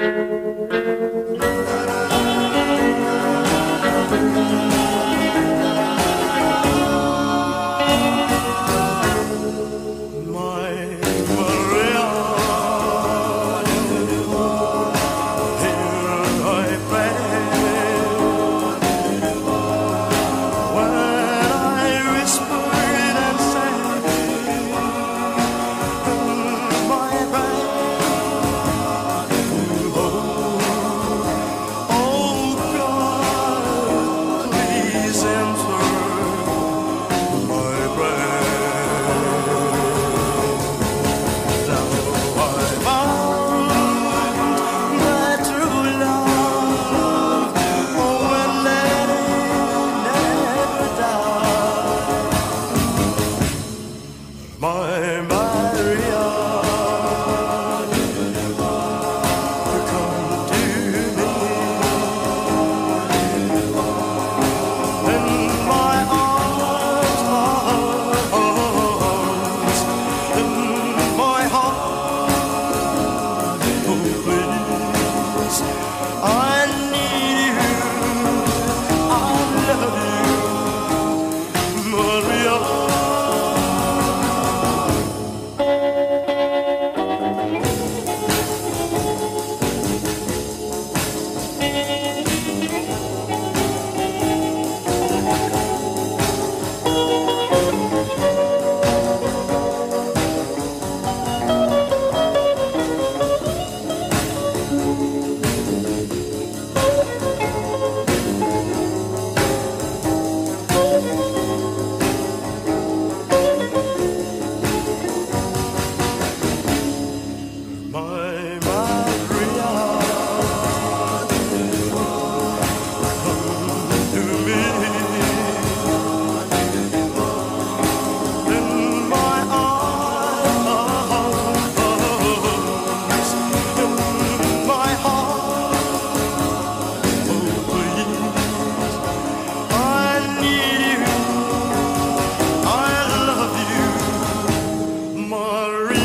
Música sorry.